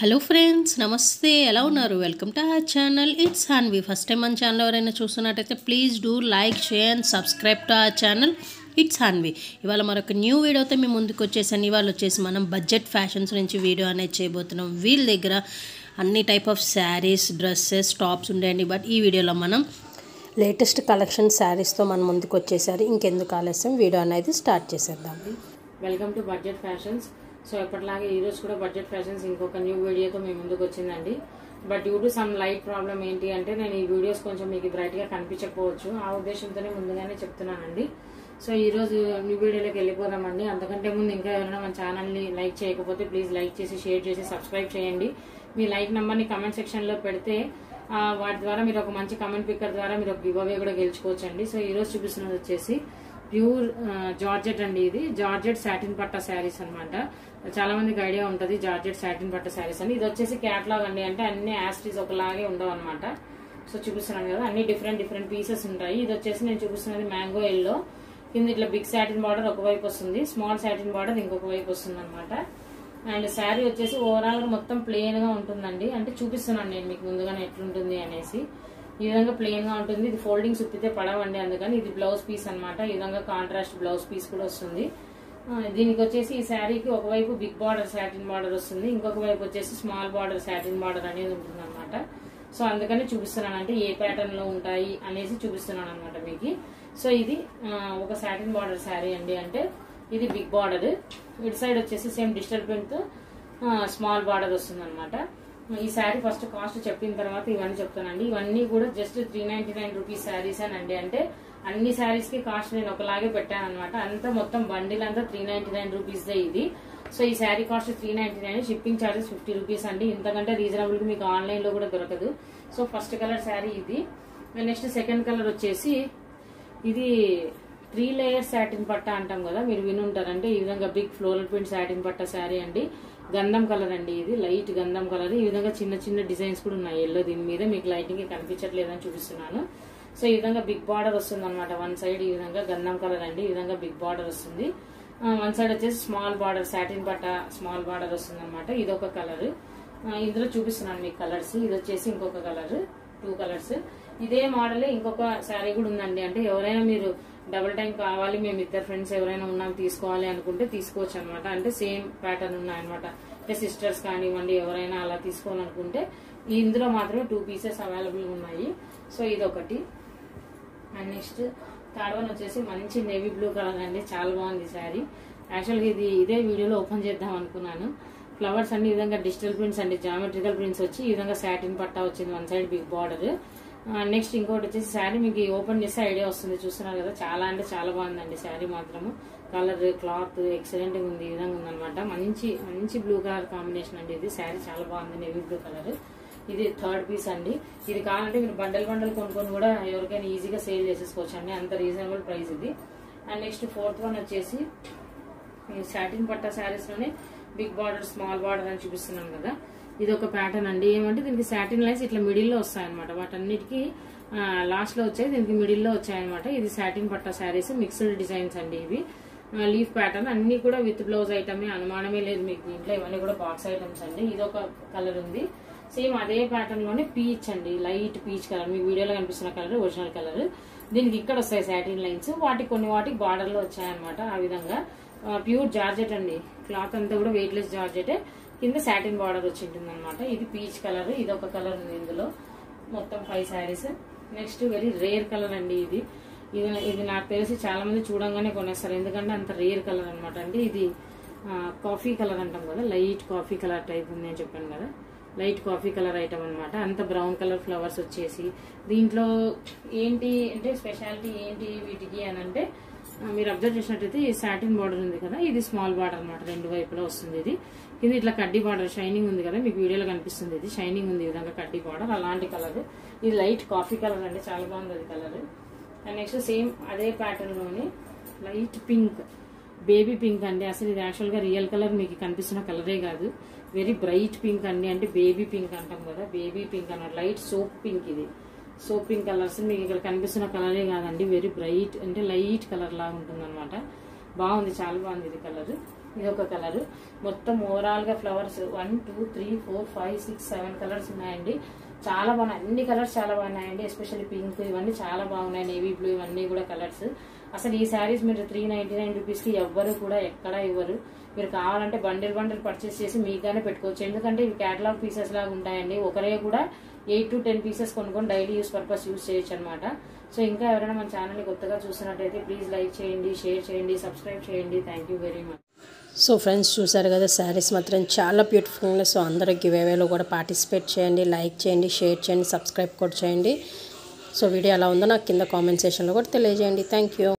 Hello friends నమస్తే. ఎలా ఉన్నారు? Welcome to our channel. It's Hanvi first time మన ఛానల్ ఎవరైనా చూస్తున్నట్టయితే please do like share and subscribe to our channel it's Hanvi ఇవాళ మరొక న్యూ వీడియోతో మేము ముందుకు వచ్చేసాను. ఇవాళ వచ్చేసి మనం బడ్జెట్ ఫ్యాషన్స్ నుంచి వీడియో అనేది చేయబోతున్నాం. వీళ్ళ దగ్గర అన్ని type of saris dresses tops ఉంటాయండి బట్ ఈ వీడియోలో మనం లేటెస్ట్ కలెక్షన్ శారీస్తో మనం ముందుకు వచ్చేసారు. ఇంకెందుకు ఆలస్యం? వీడియో అనేది స్టార్ట్ చేసేద్దాం. Welcome to budget fashions so ఎప్పటిలాగే ఈ రోజు కూడా బడ్జెట్ ఫ్యాషన్స్ ఇంకొక న్యూ వీడియోతో మీ ముందుకు వచ్చిందండి. But due to some light problem ఏంటి అంటే నేను ఈ వీడియోస్ కొంచెం మీకు బ్రైట్గా కనిపించకపోవచ్చు. ఆ ఉద్దేశంతోనే ముందుగానే చెప్తున్నానండి. సో ఈ రోజు న్యూ వీడియోలోకి వెళ్ళిపోదామండి. అంతకంటే ముందు ఇంకా ఎవరైనా మన ఛానల్ని లైక్ చేయకపోతే ప్లీజ్ లైక్ చేసి షేర్ చేసి సబ్స్క్రైబ్ చేయండి. మీ లైక్ నెంబర్ని కమెంట్ సెక్షన్లో పెడితే వాటి ద్వారా మీరు ఒక మంచి కమెంట్ పిక్కర్ ద్వారా మీరు ఒక గివ్ అవే కూడా గెలుచుకోవచ్చండి. సో ఈ రోజు చూపిస్తున్నది వచ్చేసి ప్యూర్ జార్జెట్ అండి ఇది. జార్జెట్ సాటిన్ పట్ట శారీస్ అన్నమాట. చాలా మందికి ఐడియా ఉంటుంది జార్జెట్ సాటిన్ పట్ట శారీస్ అని. ఇది వచ్చేసి క్యాట్లాగ్ అండి. అంటే అన్ని యాస్ట్రీస్ ఒకలాగే ఉండవు అనమాట సో చూపిస్తున్నాను కదా అన్ని డిఫరెంట్ డిఫరెంట్ పీసెస్ ఉంటాయి. ఇది వచ్చేసి నేను చూపిస్తున్నది మ్యాంగో ఎల్లో. కింద ఇట్లా బిగ్ సాటిన్ బార్డర్ ఒక వైపు వస్తుంది స్మాల్ సాటిన్ బార్డర్ ఇంకొక వైపు వస్తుంది అనమాట అండ్ శారీ వచ్చేసి ఓవరాల్గా మొత్తం ప్లెయిన్గా ఉంటుందండి. అంటే చూపిస్తున్నాను నేను మీకు ముందుగానే ఎట్లుంటుంది అనేసి. ఈ విధంగా ప్లెయిన్గా ఉంటుంది. ఇది ఫోల్డింగ్ ఉప్పితే పడవండి అందుకని ఇది బ్లౌజ్ పీస్ అనమాట ఈ విధంగా కాంట్రాస్ట్ బ్లౌజ్ పీస్ కూడా వస్తుంది. దీనికి వచ్చేసి ఈ శారీకి ఒకవైపు బిగ్ బార్డర్ శాటిన్ బార్డర్ వస్తుంది. ఇంకొక వైపు వచ్చేసి స్మాల్ బార్డర్ శాటిన్ బార్డర్ అనేది ఉంటుంది అనమాట సో అందుకని చూపిస్తున్నాను అంటే ఏ ప్యాటర్న్లో ఉంటాయి అనేసి చూపిస్తున్నాను అనమాట మీకు. సో ఇది ఒక శాటిన్ బార్డర్ శారీ అండి. అంటే ఇది బిగ్ బార్డర్ ఇటు సైడ్ వచ్చేసి same digital print small border వస్తుంది అనమాట ఈ శారీ ఫస్ట్ కాస్ట్ చెప్పిన తర్వాత ఇవన్నీ చెప్తానండి. ఇవన్నీ కూడా just three ninety nine rupees saris అండి అంటే అన్ని శారీస్కి కాస్ట్ నేను ఒకలాగే పెట్టాను అనమాట అంతా మొత్తం బండిల్ అంతా త్రీ నైన్టీ నైన్ రూపీస్ ఇది. సో ఈ sari cost three ninety nine shipping charges fifty rupees అండి. ఇంతకంటే రీజనబుల్ మీకు ఆన్లైన్లో కూడా దొరకదు. సో ఫస్ట్ కలర్ శారీ ఇది. నెక్స్ట్ సెకండ్ కలర్ వచ్చేసి ఇది త్రీ లేయర్ శాటిన్ పట్ట అంటాం కదా. మీరు వినుంటారు. అంటే ఈ విధంగా బిగ్ ఫ్లోరల్ ప్రింట్ శాటిన్ పట్ట శారీ అండి. గంధం కలర్ అండి ఇది లైట్ గంధం కలర్. ఈ విధంగా చిన్న చిన్న డిజైన్స్ కూడా ఉన్నాయి. ఎల్లో దీని మీద మీకు లైటింగ్ కనిపించట్లేదని చూపిస్తున్నాను. సో ఈ విధంగా బిగ్ బార్డర్ వస్తుంది అనమాట వన్ సైడ్ ఈ విధంగా గంధం కలర్ అండి. ఈ విధంగా బిగ్ బార్డర్ వస్తుంది. వన్ సైడ్ వచ్చేసి స్మాల్ బార్డర్ సాటిన్ పట్ట స్మాల్ బార్డర్ వస్తుంది అనమాట ఇది ఒక కలర్ ఇందులో చూపిస్తున్నాను మీకు కలర్స్. ఇది వచ్చేసి ఇంకొక కలర్. Two colours. ఇదే మోడల్ ఇంకొక శారీ కూడా ఉందండి. అంటే ఎవరైనా మీరు డబుల్ టైం కావాలి మేము ఇద్దరు ఫ్రెండ్స్ ఎవరైనా ఉన్నాం తీసుకోవాలి అనుకుంటే తీసుకోవచ్చు అనమాట అంటే సేమ్ ప్యాటర్న్ ఉన్నాయన్నమాట. అంటే సిస్టర్స్ కానివ్వండి ఎవరైనా అలా తీసుకోవాలనుకుంటే ఇందులో మాత్రమే టూ పీసెస్ అవైలబుల్ ఉన్నాయి. సో ఇది ఒకటి అండ్ నెక్స్ట్ థర్డ్ వన్ వచ్చేసి మంచి నేవీ బ్లూ కలర్ అండి. చాలా బాగుంది శారీ. యాక్చువల్గా ఇది ఇదే వీడియోలో ఓపెన్ చేద్దాం అనుకున్నాను. ఫ్లవర్స్ అన్ని ఈ విధంగా డిజిటల్ ప్రింట్స్ అండి జామెట్రికల్ ప్రింట్స్ వచ్చి ఈ విధంగా సాటిన్ పట్టా వచ్చింది one side big border. Next ఇంకోటి వచ్చేసి శారీ మీకు ఓపెన్ చేస్తే ఐడియా వస్తుంది. చూస్తున్నారు కదా చాలా అంటే చాలా బాగుందండి శారీ మాత్రము. కలర్ క్లాత్ ఎక్సలెంట్ ఉంది ఈ విధంగా ఉందన్నమాట. మంచి మంచి బ్లూ కలర్ కాంబినేషన్ అండి ఇది. శారీ చాలా బాగుంది నేవీ బ్లూ కలర్ ఇది థర్డ్ పీస్ అండి. ఇది కావాలంటే మీరు బండల్ బండల్ కొనుక్కొని కూడా ఎవరికైనా ఈజీగా సేల్ చేసేసుకోవచ్చు అండి అంత రీజనబుల్ ప్రైస్ ఇది. అండ్ నెక్స్ట్ ఫోర్త్ వన్ వచ్చేసి ఈ సాటిన్ పట్టా శారీస్లోనే బిగ్ బార్డర్ స్మాల్ బార్డర్ అని చూపిస్తున్నాను కదా. ఇది ఒక ప్యాటర్న్ అండి. ఏమంటే దీనికి సాటిన్ లైన్స్ ఇట్లా మిడిల్లో వస్తాయన్నమాట. వాటన్నిటికీ లాస్ట్లో వచ్చాయి దీనికి మిడిల్లో వచ్చాయన్నమాట. ఇది సాటిన్ పట్టా శారీస్ మిక్స్డ్ డిజైన్స్ అండి ఇవి. లీఫ్ ప్యాటర్న్ అన్ని కూడా విత్ బ్లౌజ్ ఐటమే అనుమానమే లేదు మీకు దీంట్లో. ఇవన్నీ కూడా బాక్స్ ఐటమ్స్ అండి. ఇది ఒక కలర్ ఉంది. సేమ్ అదే ప్యాటర్న్లోనే పీచ్ అండి. లైట్ పీచ్ కలర్ మీకు వీడియోలో కనిపిస్తున్న కలర్ ఒరిజినల్ కలర్ దీనికి ఇక్కడ వస్తాయి సాటిన్ లైన్స్ వాటికి కొన్ని వాటికి బార్డర్లో వచ్చాయన్నమాట ఆ విధంగా. ప్యూర్ జార్జెట్ అండి. క్లాత్ అంతా కూడా వెయిట్లెస్ జార్జెటే. కింద శాటిన్ బార్డర్ వచ్చి ఉంటుంది అనమాట ఇది పీచ్ కలర్ ఇది ఒక కలర్ ఉంది ఇందులో. మొత్తం five saris next very rare colour అండి ఇది. ఇది ఇది నాకు తెలిసి చాలా మంది చూడంగానే కొనేస్తారు. ఎందుకంటే అంత రేర్ కలర్ అనమాట అంటే ఇది కాఫీ కలర్ అంటాం కదా లైట్ కాఫీ కలర్ టైప్ ఉంది అని చెప్పాను కదా. లైట్ కాఫీ కలర్ ఐటమ్ అనమాట అంత బ్రౌన్ కలర్ ఫ్లవర్స్ వచ్చేసి. దీంట్లో ఏంటి అంటే స్పెషాలిటీ ఏంటి వీటికి అని అంటే మీరు అబ్జర్వ్ చేసినట్టయితే ఈ సాటిన్ బార్డర్ ఉంది కదా ఇది స్మాల్ బార్డర్ అనమాట రెండు వైపులా వస్తుంది ఇది. కింద ఇట్లా కడ్డీ బార్డర్ షైనింగ్ ఉంది కదా మీకు వీడియోలో కనిపిస్తుంది ఇది. షైనింగ్ ఉంది ఈ విధంగా కడ్డీ బార్డర్ అలాంటి కలర్ ఇది లైట్ కాఫీ కలర్ అండి చాలా బాగుంది అది కలర్ అండ్ నెక్స్ట్ సేమ్ అదే ప్యాటర్న్లోని లైట్ పింక్ బేబీ పింక్ అండి. అసలు ఇది యాక్చువల్గా రియల్ కలర్ మీకు కనిపిస్తున్న కలరే కాదు. వెరీ బ్రైట్ పింక్ అండి అంటే బేబీ పింక్ అంటాం కదా బేబీ పింక్ అన్నమాట. లైట్ సోప్ పింక్ ఇది. సో పింక్ కలర్స్ మీకు ఇక్కడ కనిపిస్తున్న కలరే కాదండి. వెరీ బ్రైట్ అంటే లైట్ కలర్ లాగా ఉంటుంది అనమాట బాగుంది చాలా బాగుంది ఇది కలర్. ఇది ఒక కలర్. మొత్తం ఓవరాల్గా flowers one two three four five six seven colours ఉన్నాయండి. చాలా బాగున్నాయి. అన్ని కలర్స్ చాలా బాగున్నాయండి. ఎస్పెషల్లీ పింక్ ఇవన్నీ చాలా బాగున్నాయి. నేవీ బ్లూ ఇవన్నీ కూడా కలర్స్ అసలు ఈ శారీస్ మీరు త్రీ నైన్టీ నైన్ రూపీస్కి ఎవ్వరు కూడా ఎక్కడా ఇవ్వరు. మీరు కావాలంటే బండిల్ బండిల్ పర్చేస్ చేసి మీకుగానే పెట్టుకోవచ్చు. ఎందుకంటే ఇవి కేటలాగ్ పీసెస్ లాగా ఉంటాయండి. ఒకరే కూడా ఎయిట్ టు టెన్ పీసెస్ కొనుక్కొని డైలీ యూస్ పర్పస్ యూస్ చేయొచ్చు అనమాట సో ఇంకా ఎవరైనా మన ఛానల్ని కొత్తగా చూసినట్టయితే ప్లీజ్ లైక్ చేయండి షేర్ చేయండి సబ్స్క్రైబ్ చేయండి. Thank you very much so friends చూసారు కదా శారీస్ మాత్రం చాలా బ్యూటిఫుల్ సో అందరూ గివేవేలో కూడా పార్టిసిపేట్ చేయండి లైక్ చేయండి షేర్ చేయండి సబ్స్క్రైబ్ కూడా చేయండి. సో వీడియో ఎలా ఉందో నాకు కింద కామెంట్ సెషన్లో కూడా తెలియజేయండి. Thank you